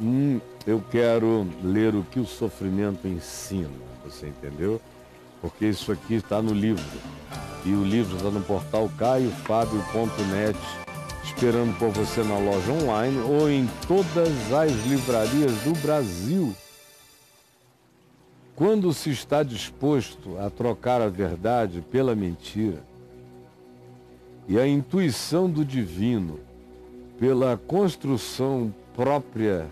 Hum, eu quero ler o que o sofrimento ensina, você entendeu? Porque isso aqui está no livro. E o livro está no portal caiofábio.net, esperando por você na loja online ou em todas as livrarias do Brasil. Quando se está disposto a trocar a verdade pela mentira e a intuição do divino pela construção própria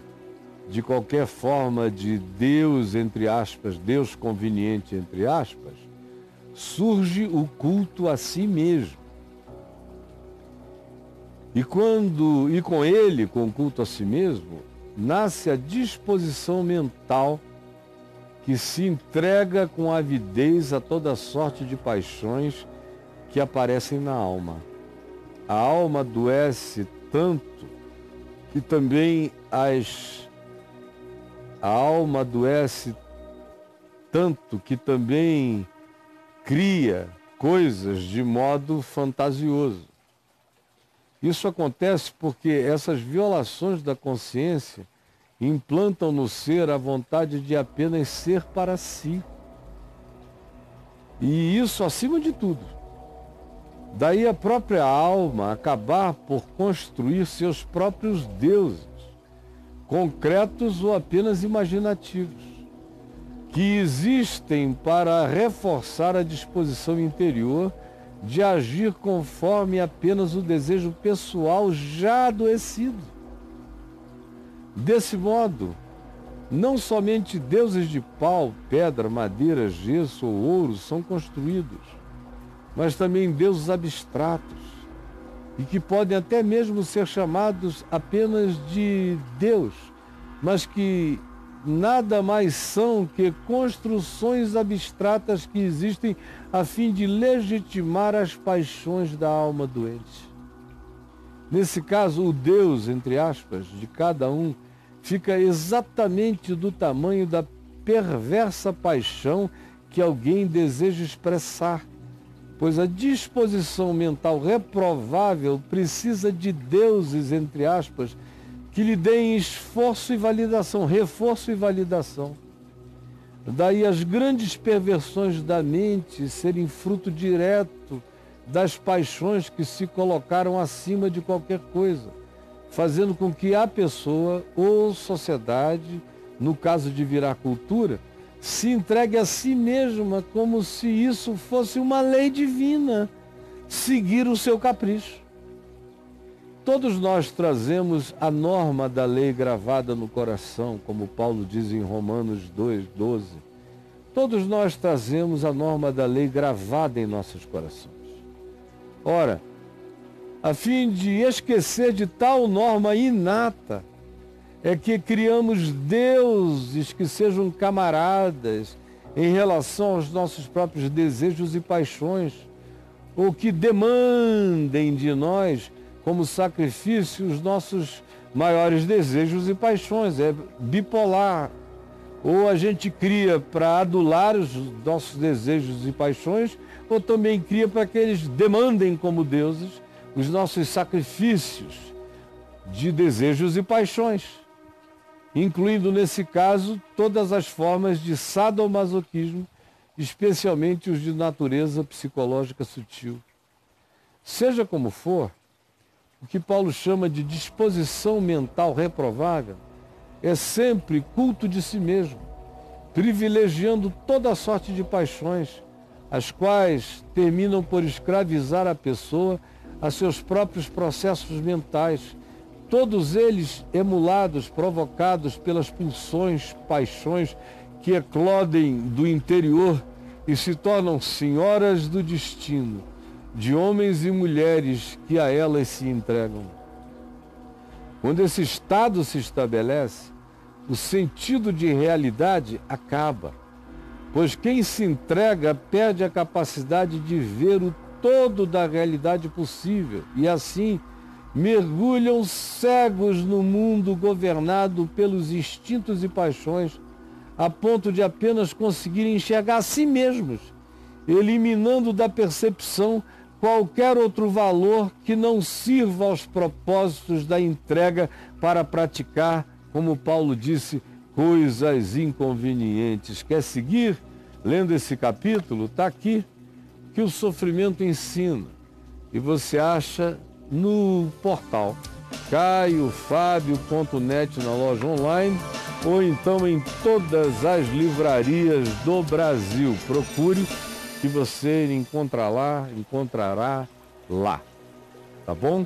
de qualquer forma de Deus, entre aspas, Deus conveniente, entre aspas, surge o culto a si mesmo. E quando e com ele, com o culto a si mesmo, nasce a disposição mental que se entrega com avidez a toda sorte de paixões que aparecem na alma. A alma adoece tanto que também as a alma adoece tanto que também cria coisas de modo fantasioso. Isso acontece porque essas violações da consciência implantam no ser a vontade de apenas ser para si. E isso acima de tudo. Daí a própria alma acabar por construir seus próprios deuses concretos ou apenas imaginativos, que existem para reforçar a disposição interior de agir conforme apenas o desejo pessoal já adoecido. Desse modo, não somente deuses de pau, pedra, madeira, gesso ou ouro são construídos, mas também deuses abstratos, e que podem até mesmo ser chamados apenas de Deus, mas que nada mais são que construções abstratas que existem a fim de legitimar as paixões da alma doente. Nesse caso, o Deus, entre aspas, de cada um, fica exatamente do tamanho da perversa paixão que alguém deseja expressar pois a disposição mental reprovável precisa de deuses, entre aspas, que lhe deem esforço e validação, reforço e validação. Daí as grandes perversões da mente serem fruto direto das paixões que se colocaram acima de qualquer coisa, fazendo com que a pessoa ou sociedade, no caso de virar cultura, se entregue a si mesma como se isso fosse uma lei divina, seguir o seu capricho. Todos nós trazemos a norma da lei gravada no coração, como Paulo diz em Romanos 2, 12. Todos nós trazemos a norma da lei gravada em nossos corações. Ora, a fim de esquecer de tal norma inata, é que criamos deuses que sejam camaradas em relação aos nossos próprios desejos e paixões, ou que demandem de nós como sacrifício os nossos maiores desejos e paixões. É bipolar. Ou a gente cria para adular os nossos desejos e paixões, ou também cria para que eles demandem como deuses os nossos sacrifícios de desejos e paixões incluindo nesse caso todas as formas de sadomasoquismo, especialmente os de natureza psicológica sutil. Seja como for, o que Paulo chama de disposição mental reprovável é sempre culto de si mesmo, privilegiando toda sorte de paixões, as quais terminam por escravizar a pessoa a seus próprios processos mentais, todos eles emulados, provocados pelas pulsões, paixões que eclodem do interior e se tornam senhoras do destino de homens e mulheres que a elas se entregam. Quando esse estado se estabelece, o sentido de realidade acaba, pois quem se entrega perde a capacidade de ver o todo da realidade possível e assim mergulham cegos no mundo governado pelos instintos e paixões, a ponto de apenas conseguirem enxergar a si mesmos, eliminando da percepção qualquer outro valor que não sirva aos propósitos da entrega para praticar como Paulo disse, coisas inconvenientes. Quer seguir lendo esse capítulo? Está aqui que o sofrimento ensina. E você acha no portal caiofábio.net na loja online ou então em todas as livrarias do Brasil. Procure que você encontrará lá, encontrará lá. Tá bom?